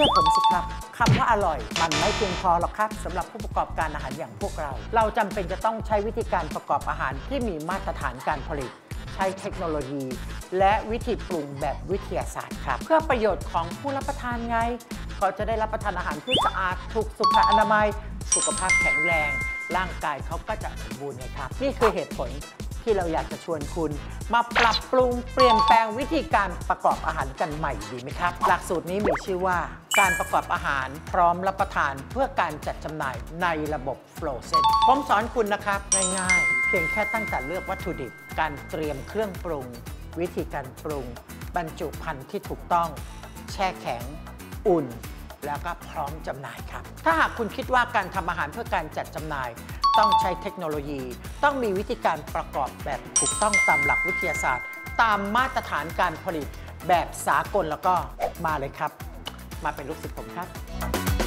ชื่อผมสิครับคำว่าอร่อย มันไม่เพียงพอหรอกครับสำหรับผู้ประกอบการอาหารอย่างพวกเรา เราจำเป็นจะต้องใช้วิธีการประกอบอาหารที่มีมาตรฐานการผลิต ใช้เทคโนโลยี และวิธีปรุงแบบวิทยาศาสตร์ครับ เพื่อประโยชน์ของผู้รับประทานไง เขาจะได้รับประทานอาหารที่สะอาดถูกสุขอนามัย สุขภาพแข็งแรง ร่างกายเขาก็จะสมบูรณ์ไงครับ นี่คือเหตุผล ที่เราอยากจะชวนคุณ มาปรับปรุงเปลี่ยนแปลงวิธีการประกอบอาหารกันใหม่ดีไหมครับ หลักสูตรนี้มีชื่อว่า การประกอบอาหารพร้อมรับประทานเพื่อการจัดจำหน่ายในระบบ Flow Set ผมสอนคุณนะครับง่ายๆ เพียงแค่ตั้งแต่เลือกวัตถุดิบ การเตรียมเครื่องปรุง วิธีการปรุง บรรจุภัณฑ์ที่ถูกต้อง แช่แข็ง อุ่นแล้วก็พร้อมจำหน่ายครับ ถ้าหากคุณคิดว่าการทำอาหารเพื่อการจัดจำหน่าย ต้องใช้เทคโนโลยี ต้องมีวิธีการประกอบแบบถูกต้องตามหลักวิทยาศาสตร์ ตามมาตรฐานการผลิตแบบสากลแล้วก็มาเลยครับ มาเป็นลูกศิษย์ผมครับ